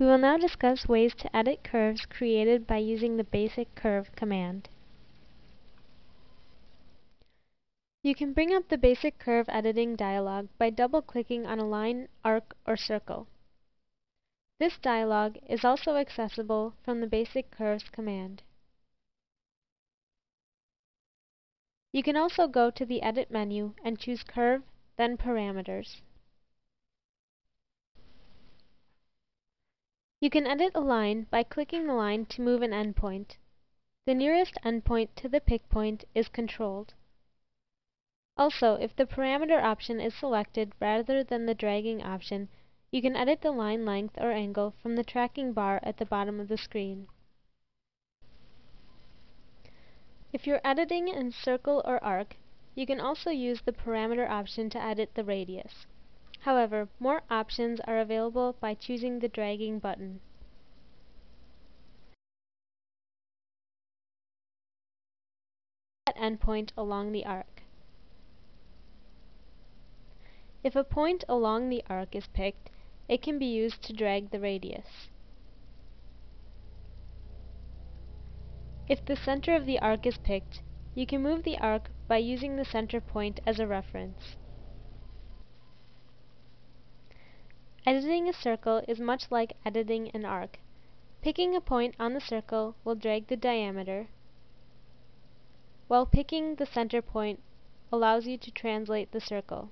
We will now discuss ways to edit curves created by using the basic curve command. You can bring up the basic curve editing dialog by double-clicking on a line, arc, or circle. This dialog is also accessible from the basic curves command. You can also go to the Edit menu and choose Curve, then Parameters. You can edit a line by clicking the line to move an endpoint. The nearest endpoint to the pick point is controlled. Also, if the parameter option is selected rather than the dragging option, you can edit the line length or angle from the tracking bar at the bottom of the screen. If you're editing in circle or arc, you can also use the parameter option to edit the radius. However, more options are available by choosing the dragging button. At endpoint along the arc. If a point along the arc is picked, it can be used to drag the radius. If the center of the arc is picked, you can move the arc by using the center point as a reference. Editing a circle is much like editing an arc. Picking a point on the circle will drag the diameter, while picking the center point allows you to translate the circle.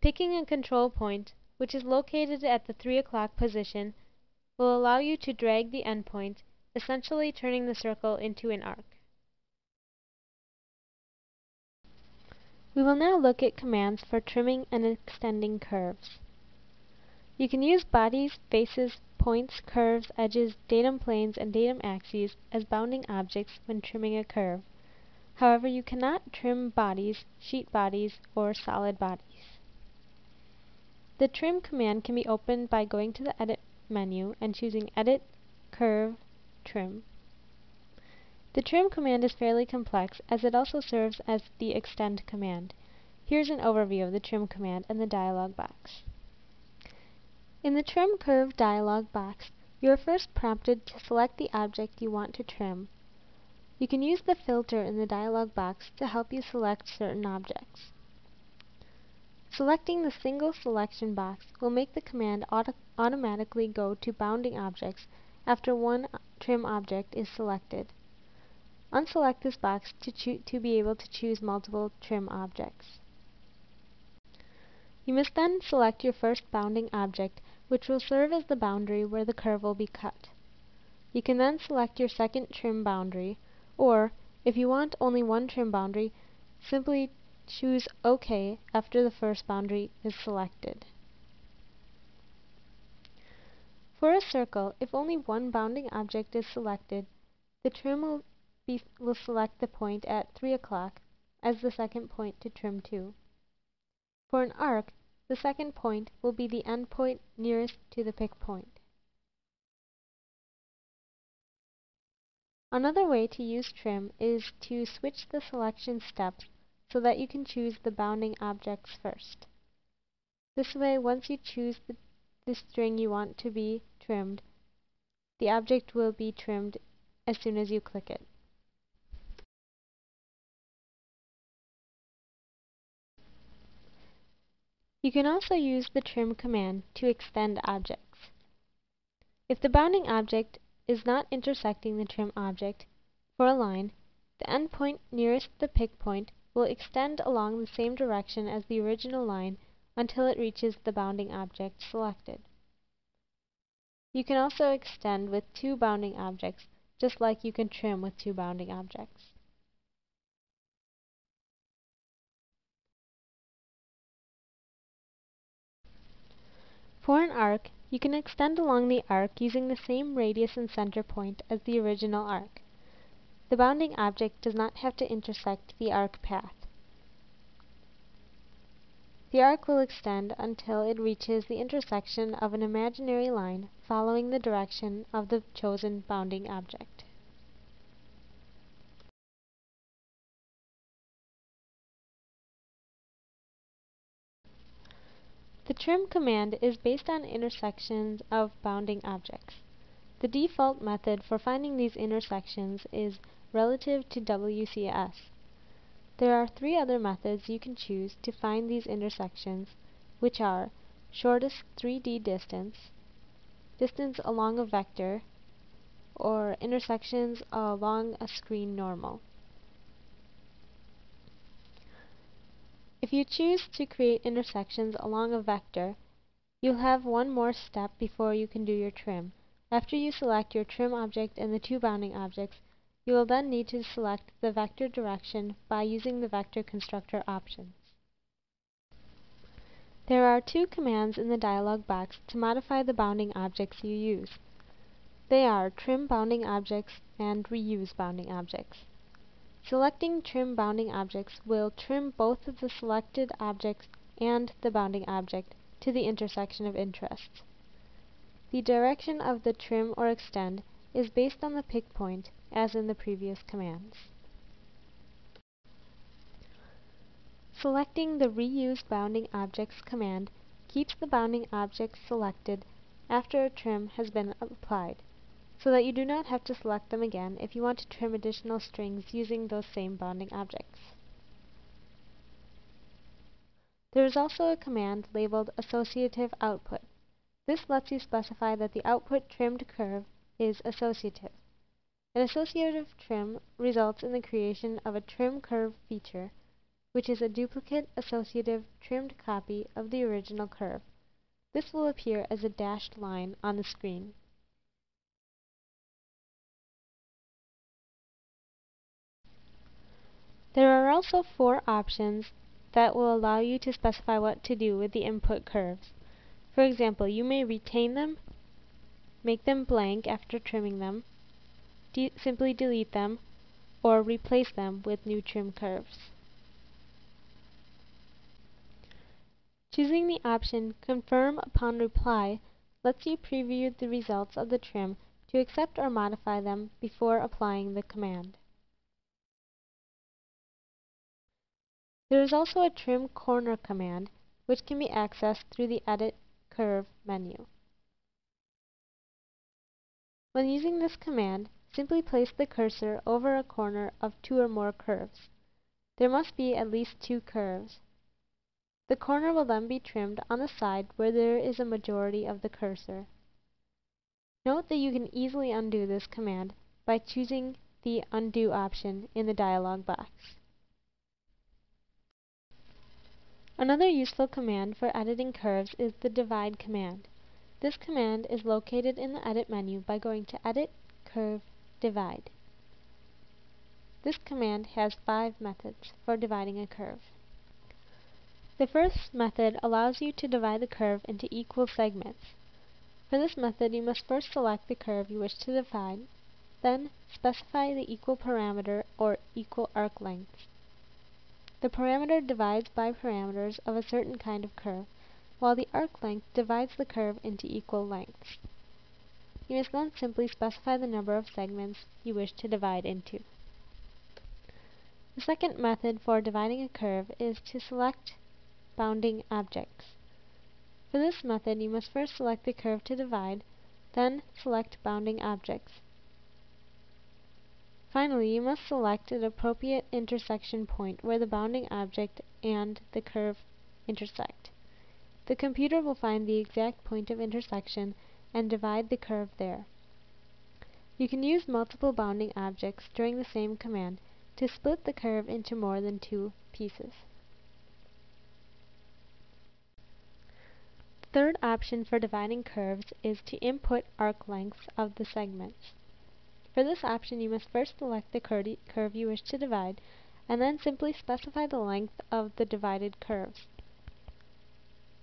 Picking a control point, which is located at the 3 o'clock position, will allow you to drag the endpoint, essentially turning the circle into an arc. We will now look at commands for trimming and extending curves. You can use bodies, faces, points, curves, edges, datum planes, and datum axes as bounding objects when trimming a curve. However, you cannot trim bodies, sheet bodies, or solid bodies. The trim command can be opened by going to the Edit menu and choosing Edit, Curve, Trim. The trim command is fairly complex as it also serves as the extend command. Here's an overview of the trim command in the dialog box. In the Trim Curve dialog box, you are first prompted to select the object you want to trim. You can use the filter in the dialog box to help you select certain objects. Selecting the single selection box will make the command auto automatically go to bounding objects after one trim object is selected. Unselect this box to, to be able to choose multiple trim objects. You must then select your first bounding object, which will serve as the boundary where the curve will be cut. You can then select your second trim boundary, or, if you want only one trim boundary, simply choose OK after the first boundary is selected. For a circle, if only one bounding object is selected, the trim will, be, will select the point at 3 o'clock as the second point to trim to. For an arc, the second point will be the endpoint nearest to the pick point. Another way to use trim is to switch the selection steps so that you can choose the bounding objects first. This way, once you choose the, the string you want to be trimmed, the object will be trimmed as soon as you click it. You can also use the trim command to extend objects. If the bounding object is not intersecting the trim object, for a line, the endpoint nearest the pick point will extend along the same direction as the original line until it reaches the bounding object selected. You can also extend with two bounding objects, just like you can trim with two bounding objects. For an arc, you can extend along the arc using the same radius and center point as the original arc. The bounding object does not have to intersect the arc path. The arc will extend until it reaches the intersection of an imaginary line following the direction of the chosen bounding object. The trim command is based on intersections of bounding objects. The default method for finding these intersections is relative to WCS. There are three other methods you can choose to find these intersections, which are shortest 3D distance, distance along a vector, or intersections along a screen normal. If you choose to create intersections along a vector, you'll have one more step before you can do your trim. After you select your trim object and the two bounding objects, you will then need to select the vector direction by using the vector constructor options. There are two commands in the dialog box to modify the bounding objects you use. They are trim bounding objects and reuse bounding objects. Selecting Trim Bounding Objects will trim both of the selected objects and the bounding object to the intersection of interest. The direction of the trim or extend is based on the pick point, as in the previous commands. Selecting the Reuse Bounding Objects command keeps the bounding objects selected after a trim has been applied so that you do not have to select them again if you want to trim additional strings using those same bounding objects. There is also a command labeled associative output. This lets you specify that the output trimmed curve is associative. An associative trim results in the creation of a trim curve feature, which is a duplicate associative trimmed copy of the original curve. This will appear as a dashed line on the screen. There are also four options that will allow you to specify what to do with the input curves. For example, you may retain them, make them blank after trimming them, de simply delete them, or replace them with new trim curves. Choosing the option Confirm upon apply lets you preview the results of the trim to accept or modify them before applying the command. There is also a Trim Corner command, which can be accessed through the Edit Curve menu. When using this command, simply place the cursor over a corner of two or more curves. There must be at least two curves. The corner will then be trimmed on the side where there is a majority of the cursor. Note that you can easily undo this command by choosing the Undo option in the dialog box. Another useful command for editing curves is the divide command. This command is located in the Edit menu by going to Edit, Curve, Divide. This command has five methods for dividing a curve. The first method allows you to divide the curve into equal segments. For this method, you must first select the curve you wish to divide, then specify the equal parameter or equal arc length. The parameter divides by parameters of a certain kind of curve, while the arc length divides the curve into equal lengths. You must then simply specify the number of segments you wish to divide into. The second method for dividing a curve is to select bounding objects. For this method, you must first select the curve to divide, then select bounding objects. Finally, you must select an appropriate intersection point where the bounding object and the curve intersect. The computer will find the exact point of intersection and divide the curve there. You can use multiple bounding objects during the same command to split the curve into more than two pieces. The third option for dividing curves is to input arc lengths of the segments. For this option you must first select the curve you wish to divide, and then simply specify the length of the divided curves.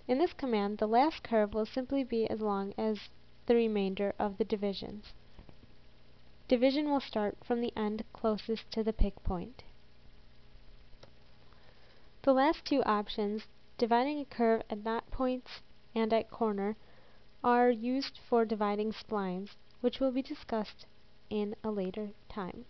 In this command, the last curve will simply be as long as the remainder of the divisions. Division will start from the end closest to the pick point. The last two options, dividing a curve at knot points and at corner, are used for dividing splines, which will be discussed in a later time.